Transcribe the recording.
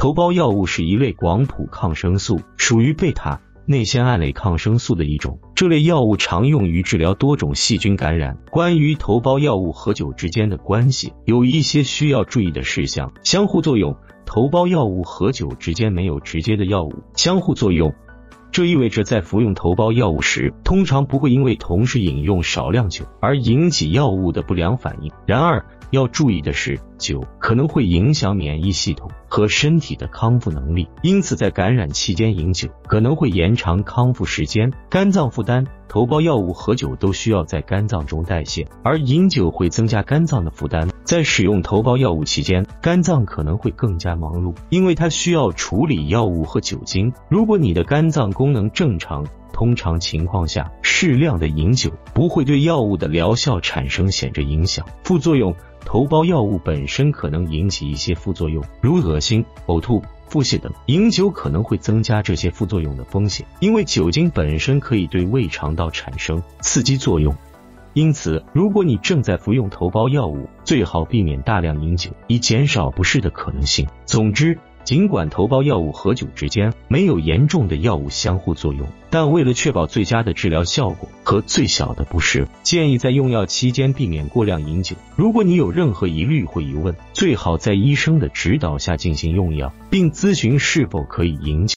头孢药物是一类广谱抗生素，属于贝塔内酰胺类抗生素的一种。这类药物常用于治疗多种细菌感染。关于头孢药物和酒之间的关系，有一些需要注意的事项：相互作用。头孢药物和酒之间没有直接的药物相互作用，这意味着在服用头孢药物时，通常不会因为同时饮用少量酒而引起药物的不良反应。然而，要注意的是，酒可能会影响免疫系统和身体的康复能力，因此在感染期间饮酒可能会延长康复时间。肝脏负担，头孢药物和酒都需要在肝脏中代谢，而饮酒会增加肝脏的负担。在使用头孢药物期间，肝脏可能会更加忙碌，因为它需要处理药物和酒精。如果你的肝脏功能正常，通常情况下，适量的饮酒不会对药物的疗效产生显著影响。副作用。头孢药物本身可能引起一些副作用，如恶心、呕吐、腹泻等。饮酒可能会增加这些副作用的风险，因为酒精本身可以对胃肠道产生刺激作用。因此，如果你正在服用头孢药物，最好避免大量饮酒，以减少不适的可能性。总之。尽管头孢药物和酒之间没有严重的药物相互作用，但为了确保最佳的治疗效果和最小的不适，建议在用药期间避免过量饮酒。如果你有任何疑虑或疑问，最好在医生的指导下进行用药，并咨询是否可以饮酒。